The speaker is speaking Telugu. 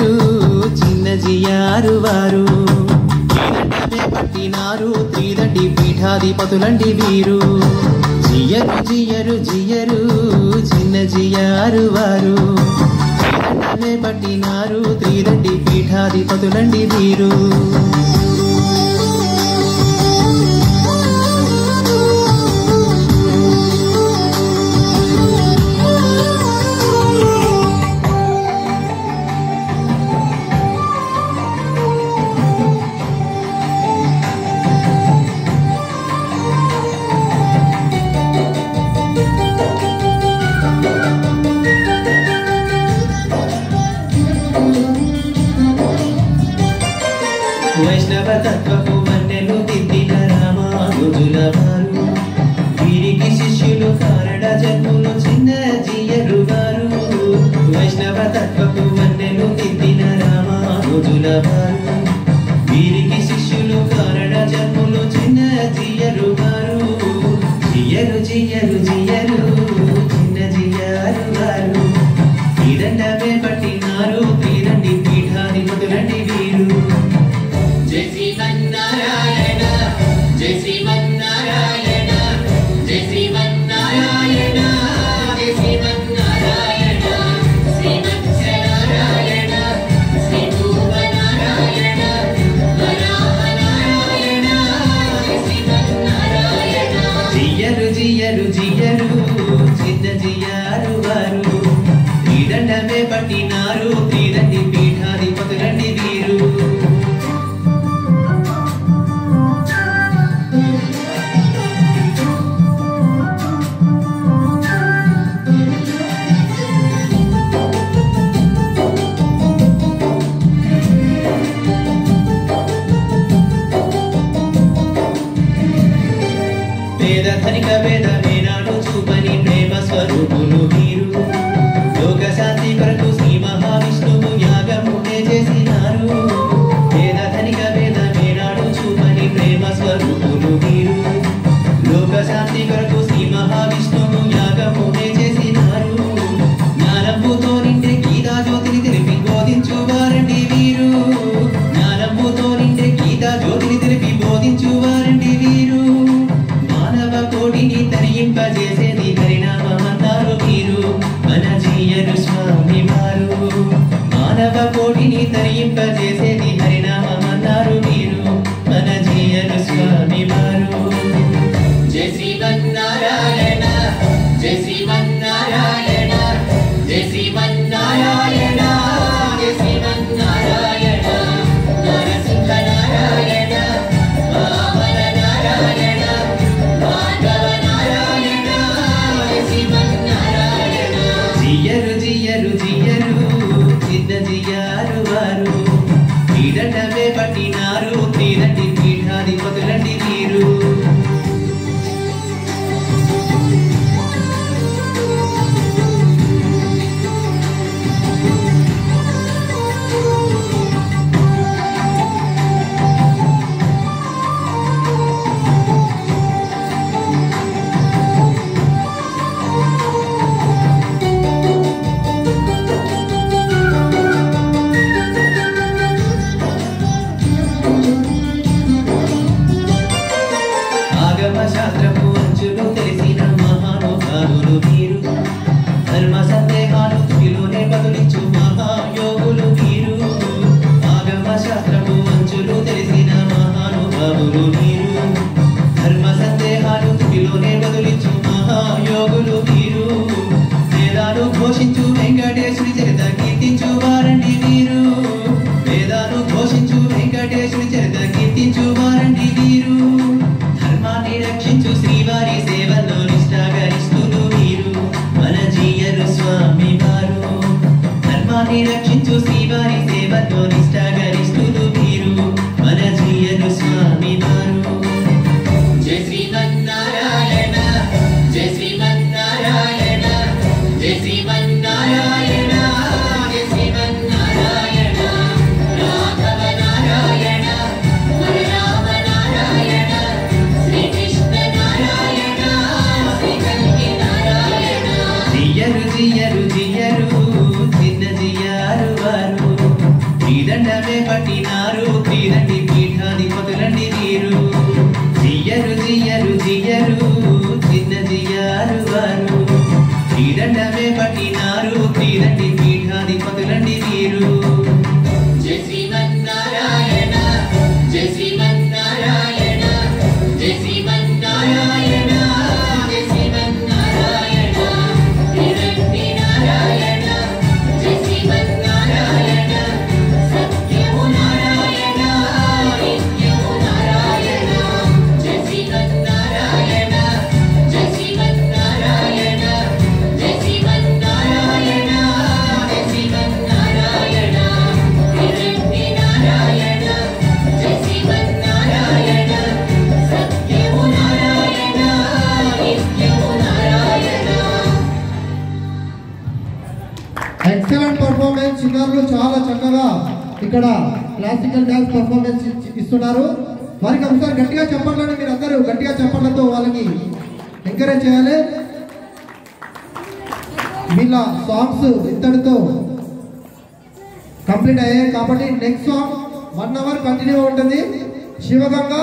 చిన్న జీ వారు. పట్టినారు. త్రీదండి పీఠాధిపతులండి వీరు. జియరు జియరు జియరు చిన్నజియారు వారు. పట్టినారు. త్రీదండి పీఠాధిపతులండి వీరు. 等等 Meda Meda కదిలింపజేసేది పరిణామమంతారు మీరు. మన జీయరు స్వామి వారు. మానవ కోటిని తరింపజే పట్టినారు తీరండి పీఠాధిపతులండి మీరు. నాటినారు చిన్నారులు చాలా చక్కగా ఇక్కడ క్లాసికల్ డ్యాన్స్ పర్ఫార్మెన్స్ ఇస్తున్నారు. వారికి ఒకసారి గట్టిగా చెప్పాలని మీరు అందరూ గట్టిగా చెప్పడంతో వాళ్ళకి ఎంకరేజ్ చేయాలి. వీళ్ళ సాంగ్స్ ఇంతటితో కంప్లీట్ అయ్యాయి. కాబట్టి next song one hour continue ఉంటుంది. శివగంగా